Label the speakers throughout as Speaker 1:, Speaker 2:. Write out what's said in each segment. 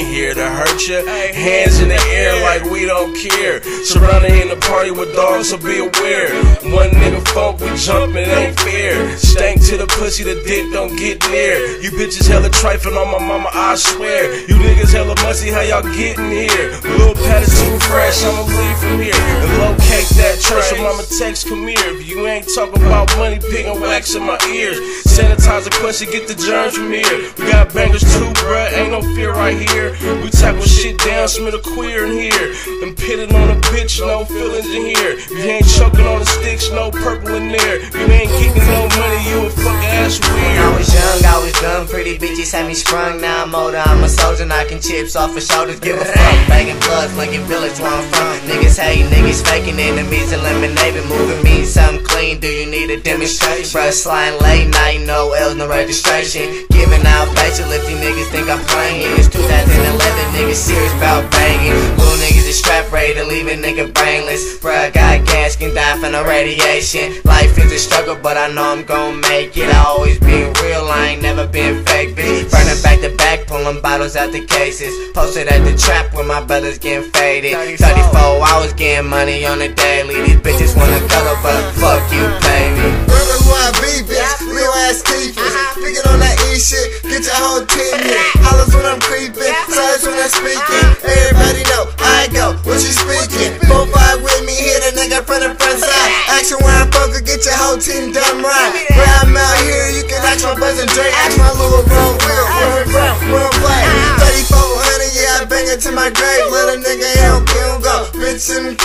Speaker 1: here to hurt you. Hands in the air like we don't care. Surrounded in the party with dogs, so be aware. One nigga funk, we jumpin', ain't fair. Stank to the pussy, the dick don't get near. You bitches hella trifling on my mama, I swear. You niggas hella musty, how y'all gettin' here? Lil Pat too fresh, I'ma leave from here. And locate that church, so mama text, come here. If you ain't talking about money, pickin' wax in my ears. Sanitize the question, get the germs from here. We got bangers too, bruh, ain't no fear right here. We tackle shit down, smell a queer in here. And pitted on a bitch, no feelings in here. If you ain't choking on the sticks, no purple in there. If you ain't getting no
Speaker 2: Pretty bitches had me sprung. Now I'm older, I'm a soldier, knocking chips off of shoulders. Give a fuck, banging plugs, Lincoln Village where I'm from. Niggas hate, niggas faking enemies, eliminating, moving me something clean. Do you need a demonstration? Bruh, sliding late night, no L's, no registration. Giving out facial if you niggas think I'm playing. It's 2011, niggas serious about banging. To leave a nigga brainless. Bruh, got gas, can die from the radiation. Life is a struggle, but I know I'm gon' make it. I always been real, I ain't never been fake, bitch. Burning back to back, pulling bottles out the cases. Posted at the trap where my brothers getting faded. 34 hours getting money on the daily. These bitches wanna color, but fuck you, baby.
Speaker 3: Remember who I be, bitch. Real ass keepers. Speaking on that E shit, get your whole team here. Hollers when I'm creeping, size when I'm speaking. Everybody know Action when I poker, get your whole team done right. Where I'm out here, you can ask my cousin Drake, ask my little bro Will, where from, where I'm playing. 3400, yeah, I bang it to my grave. Little nigga, he don't, go. Bitch, MK,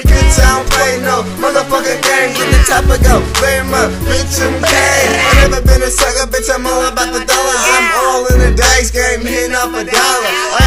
Speaker 3: bitch, I don't play no motherfucking game. Get the top of go, very much, bitch, MK. I never been a sucker, bitch, I'm all about the dollars. I'm all in the dice game, hitting off a dollar. I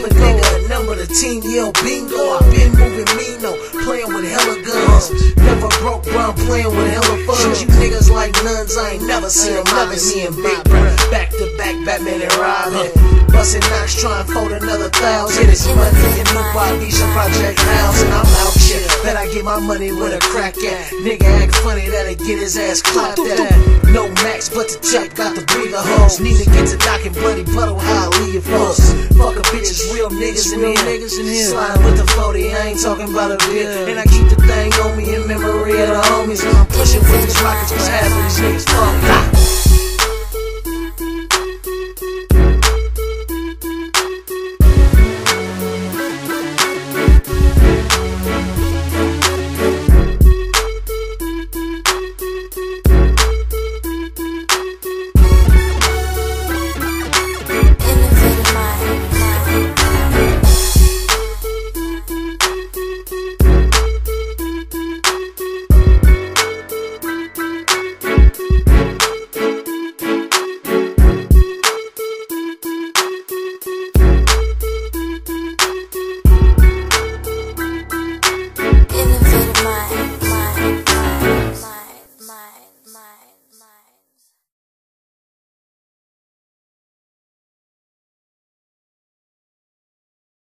Speaker 4: A nigga number, the team yell bingo. I been moving Mino, playing with hella guns. Never broke, bro, I'm playing with hella fun. Shoot you niggas like nuns, I ain't never seen them mobbing me and Big Bro. Back to back, Batman and Robin. Bustin' knocks, trying to fold another thousand. It's money in new bodies, project house, and I'm out here. Bet I get my money with a crack at. Nigga act funny that'll get his ass clapped at. No max, but the check got the breather hose. Need to get to knocking bloody puddle, how I leave your folks. Fuck a bitches, real niggas in here. Niggas in here. Sliding with the 40, I ain't talking about a beer. And I keep the thing on me in memory of the homies. And I'm pushing with these rockets, cause half